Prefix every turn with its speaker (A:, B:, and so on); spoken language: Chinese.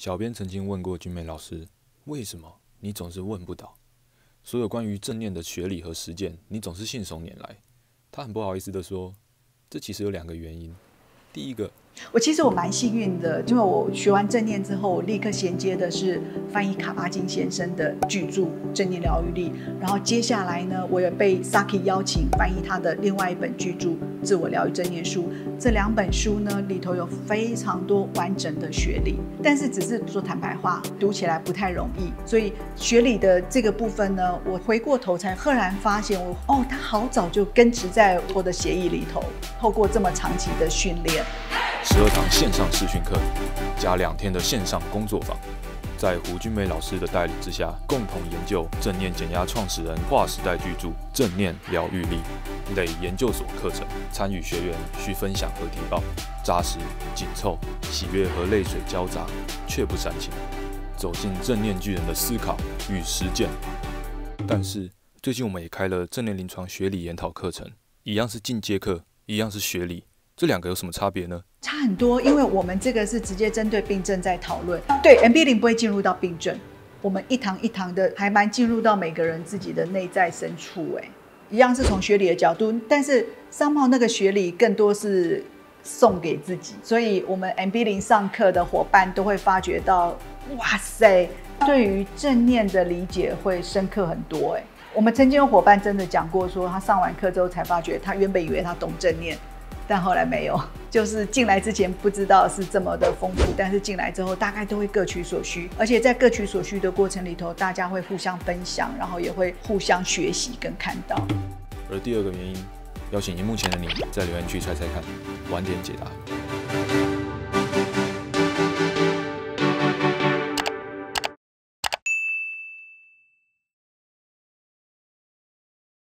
A: 小编曾经问过君美老师，为什么你总是问不倒？所有关于正念的学理和实践，你总是信手拈来。他很不好意思地说，这其实有两个原因。第一个，
B: 我其实我蛮幸运的，因为我学完正念之后，我立刻衔接的是翻译卡巴金先生的巨著《正念疗愈力》，然后接下来呢，我也被 Saki 邀请翻译他的另外一本巨著《自我疗愈正念书》。这两本书呢，里头有非常多完整的学理，但是只是说坦白话，读起来不太容易。所以学理的这个部分呢，我回过头才赫然发现，我哦，他好早就根植在我的协议里头，透过这么长期的训练。
A: 十二堂线上视讯课，加两天的线上工作坊，在胡君梅老师的带领之下，共同研究正念减压创始人划时代巨著《正念疗愈力》类研究所课程。参与学员需分享和提报，扎实紧凑，喜悦和泪水交杂，却不煽情，走进正念巨人的思考与实践。但是最近我们也开了正念临床学理研讨课程，一样是进阶课，一样是学理。这两个有什么差别呢？
B: 差很多，因为我们这个是直接针对病症在讨论。对，MB 零不会进入到病症，我们一堂一堂的，还蛮进入到每个人自己的内在深处。哎，一样是从学理的角度，但是商贸那个学理更多是送给自己，所以我们 MB 零上课的伙伴都会发觉到，哇塞，对于正念的理解会深刻很多。哎，我们曾经有伙伴真的讲过，说他上完课之后才发觉，他原本以为他懂正念。但后来没有，就是进来之前不知道是这么的丰富，但是进来之后大概都会各取所需，而且在各取所需的过程里头，大家会互相分享，然后也会互相学习跟看到。
A: 而第二个原因，邀请荧幕前的你在留言区猜猜看，晚点解答。